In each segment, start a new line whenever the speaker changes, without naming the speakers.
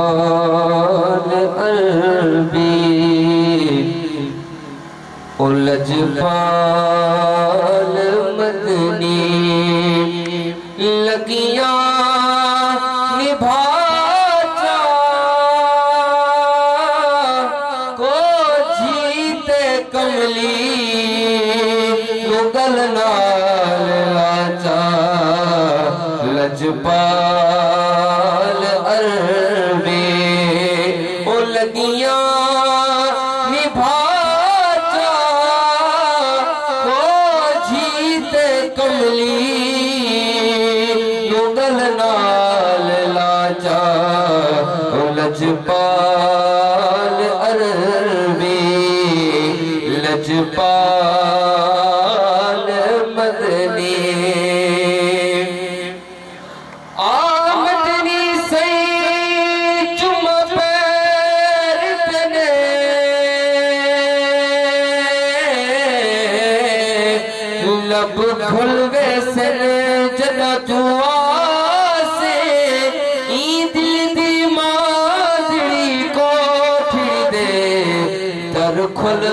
लजपाल अरबी ओ लजपाल मदनी लगियां निभा जा को जीते कमली मुगल लजपाल अरबी ओ लगियां निभा जा को जीते कमली मुगल नाल लाचा लजपाल अरबी लजपाल मदनी खुल वैसन जदा तू आसे कोठी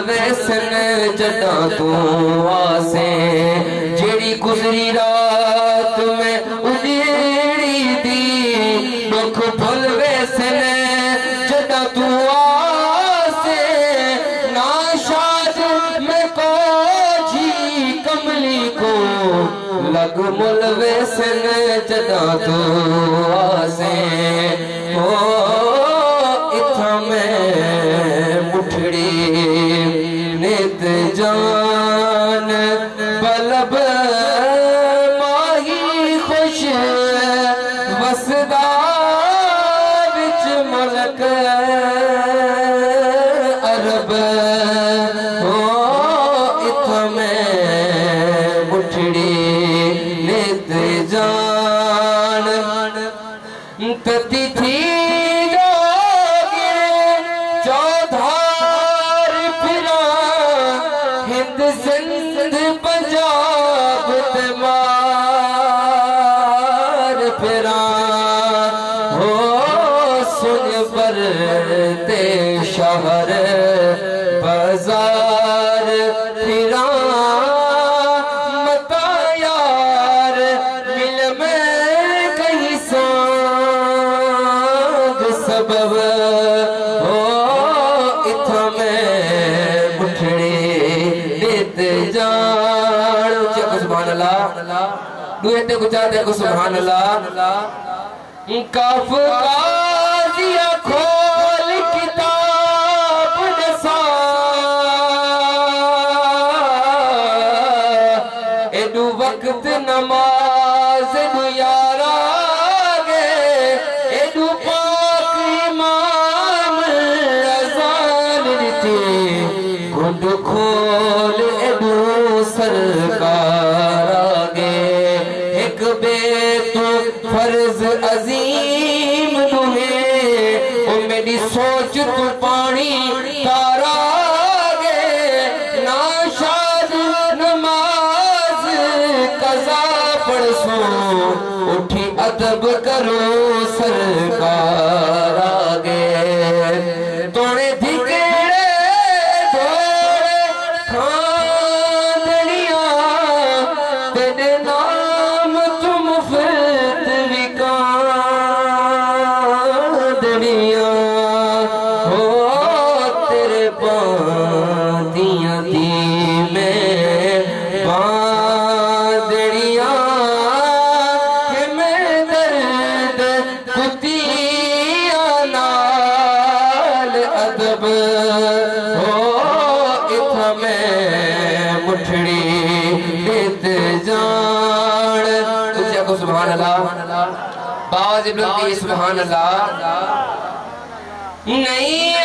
वैसन जदा तू आसे जेड़ी गुजरी दी। दुख भुल वैसन लग मुल वैसन जदा तू आसे ओ जोगे चौधार हो पर ते शहर बाजार मुठड़ी नित जान चक सुभान अल्लाह दुए ते गुजा ते को सुभान अल्लाह काफ काजिया खोल किताब नसा एडू वक्त नमाज एडू गुंड खोल एडू सरकार आगे, एक बेतु फ़र्ज़ अजीम दुहे ओ मेरी सोच तू पानी तारा नमाज़ कजा पढ़सो, उठी अदब करो तेरे दी में मैं दर्द कुतिया नाल अदब। हो इत में मुठड़ी जान अल्लाह बाज इब्न की अल्लाह नहीं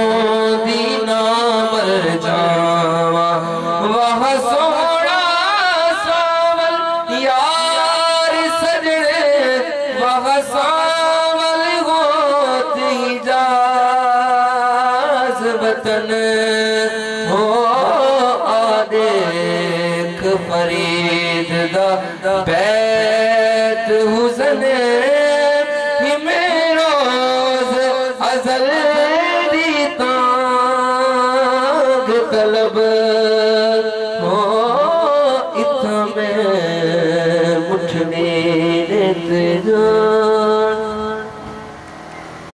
पैसन असलरी तां तलब। हो इ मुठनीर जो